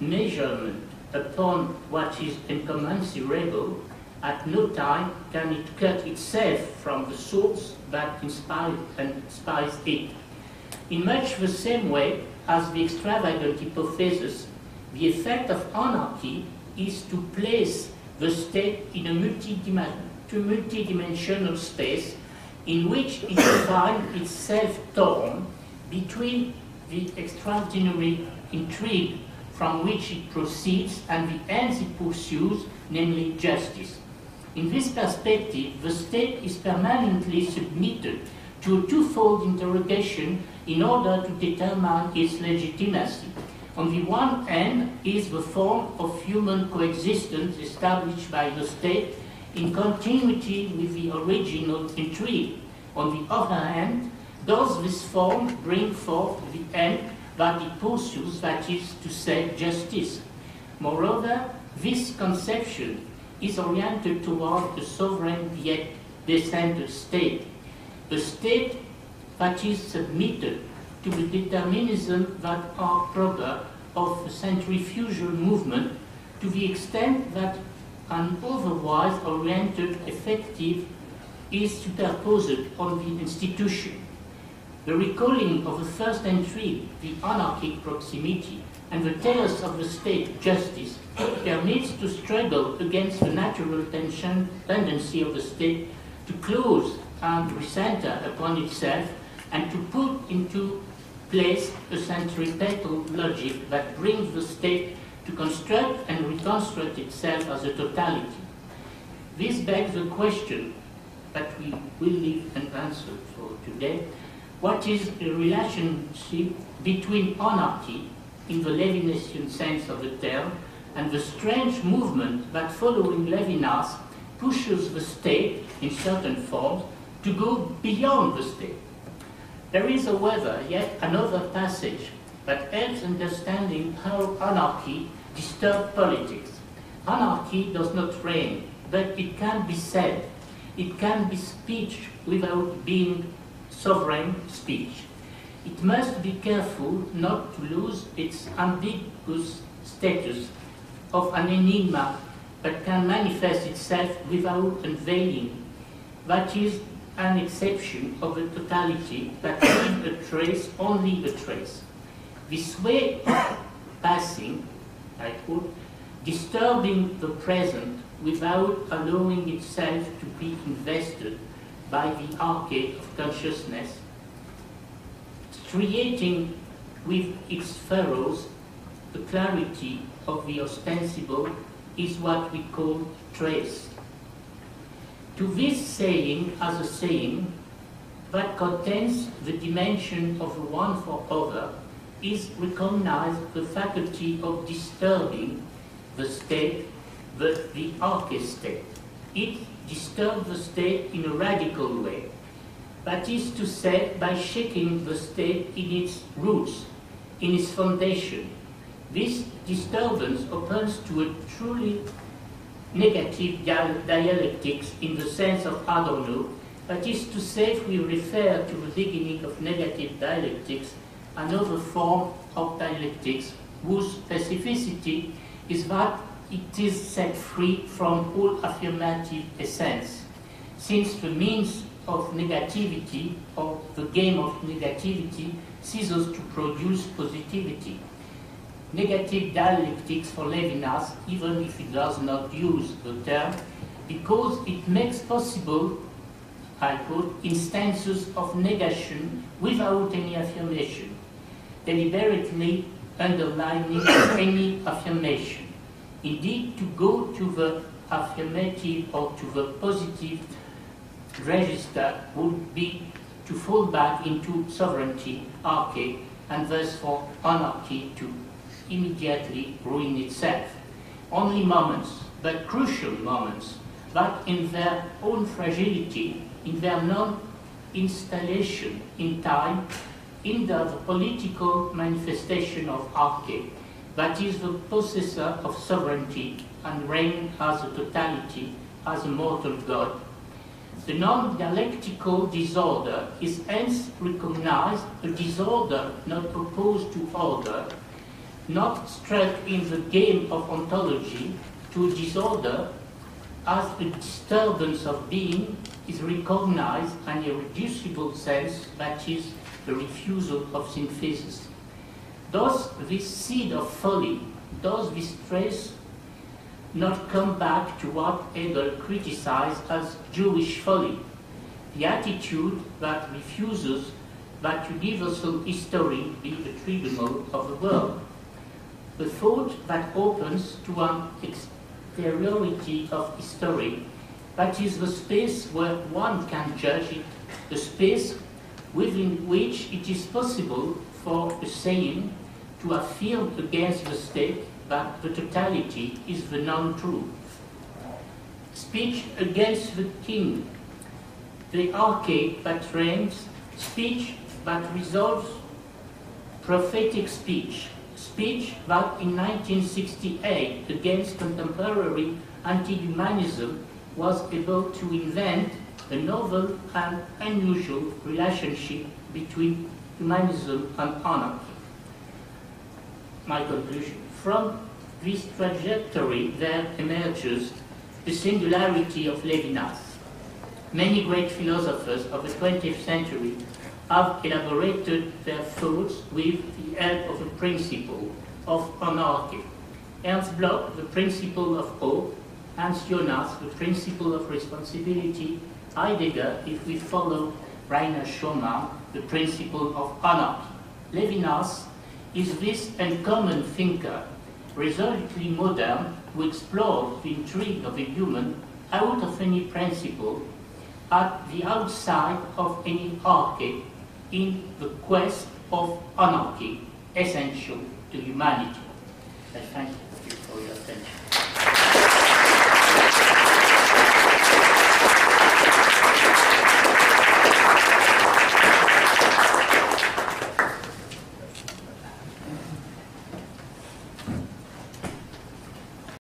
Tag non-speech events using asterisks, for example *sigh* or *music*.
measurement upon what is incommensurable, at no time can it cut itself from the source that inspired, inspires it. In much the same way as the extravagant hypothesis, the effect of anarchy is to place the state in a multidimensional space in which it *coughs* finds itself torn between the extraordinary intrigue from which it proceeds and the ends it pursues, namely justice. In this perspective, the state is permanently submitted to a twofold interrogation in order to determine its legitimacy. On the one hand is the form of human coexistence established by the state in continuity with the original intrigue. On the other hand, does this form bring forth the end that it pursues, that is to say, justice? Moreover, this conception is oriented toward a sovereign yet descended state, a state that is submitted to the determinism that are proper of the centrifugal movement to the extent that an otherwise oriented effective is superposed on the institution. The recalling of the first entry, the anarchic proximity, and the chaos of the state justice permits to struggle against the natural tension, tendency of the state to close and recenter upon itself and to put into place a centripetal logic that brings the state to construct and reconstruct itself as a totality. This begs the question that we will leave unanswered for today. What is the relationship between anarchy, in the Levinasian sense of the term, and the strange movement that following Levinas pushes the state, in certain forms, to go beyond the state? There is, however, yet another passage that helps understanding how anarchy disturbs politics. Anarchy does not reign, but it can be said. It can be speech without being sovereign speech. It must be careful not to lose its ambiguous status of an enigma that can manifest itself without unveiling. That is an exception of a totality that leaves a trace, only a trace. This way of passing, I quote, disturbing the present without allowing itself to be invested by the arche of consciousness, creating with its furrows the clarity of the ostensible is what we call trace to this saying as a saying that contains the dimension of one for other is recognized the faculty of disturbing the state, the, the archistate. It disturbs the state in a radical way. That is to say, by shaking the state in its roots, in its foundation. This disturbance opens to a truly negative dialectics in the sense of Adorno, that is to say, if we refer to the beginning of negative dialectics, another form of dialectics whose specificity is that it is set free from all affirmative essence, since the means of negativity or the game of negativity ceases to produce positivity negative dialectics for Levinas, even if he does not use the term, because it makes possible, I quote, instances of negation without any affirmation, deliberately underlining *coughs* any affirmation. Indeed, to go to the affirmative or to the positive register would be to fall back into sovereignty, archy, and thus for anarchy to immediately ruin itself. Only moments, but crucial moments, that in their own fragility, in their non-installation in time, hinder the political manifestation of arche, that is the possessor of sovereignty and reign as a totality, as a mortal God. The non-dialectical disorder is hence recognized a disorder not proposed to order, not struck in the game of ontology to disorder as a disturbance of being is recognized an irreducible sense that is the refusal of synthesis. Does this seed of folly, does this trace not come back to what Hegel criticized as Jewish folly, the attitude that refuses that universal history be the tribunal of the world, the thought that opens to an exteriority of history, that is the space where one can judge it, the space within which it is possible for a saying to affirm against the state that the totality is the non-truth. Speech against the king, the archaic that reigns, speech that resolves prophetic speech, speech that in 1968 against contemporary anti-humanism was able to invent a novel and unusual relationship between humanism um, and anarchy. My conclusion. From this trajectory there emerges the singularity of Levinas. Many great philosophers of the 20th century have elaborated their thoughts with the help of a principle of anarchy. Ernst Bloch, the principle of hope, Hans Jonas, the principle of responsibility, Heidegger, if we follow Reiner Schürmann, the principle of anarchy. Levinas is this uncommon thinker, resolutely modern, who explores the intrigue of the human out of any principle, at the outside of any arche, in the quest of anarchy, essential to humanity. I thank you for your attention.